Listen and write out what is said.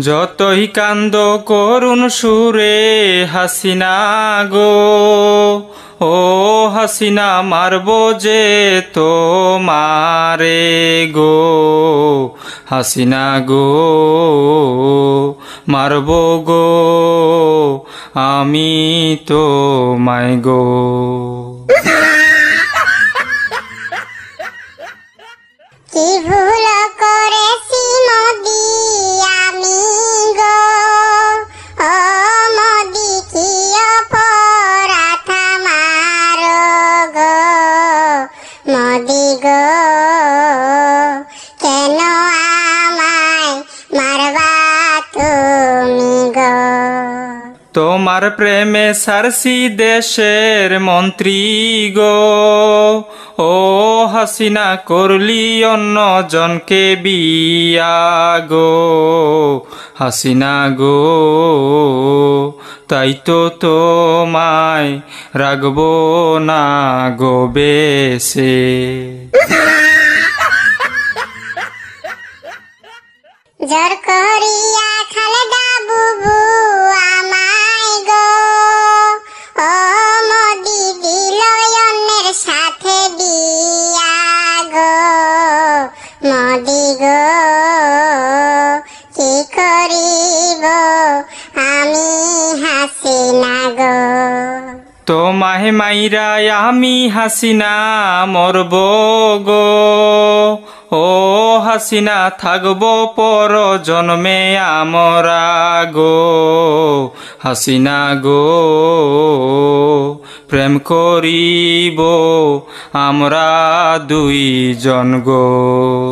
যতই কান্দ করুণ সুরে, হাসিনা গো। ও হাসিনা, মারব যে তো মারে গো। হাসিনা গো, মারব গো, আমি তো মাই গো। কি মদিগো তোমার প্রেমে সারসি দেশের মন্ত্রী গো। ও হাসিনা, করলি অন্য জনকে বিয়া গো। হাসিনা গো, তাই তো তোমায় রাখব না গো বেশে। জোর গো কি করিব? আমি হাসি না তোমাহে মাইরা আমি হাসিনা মরব গো। ও হাসিনা থাকব পর জন্মে আমরা গো। হাসিনা গো, প্রেম করিব আমরা দুইজন গো।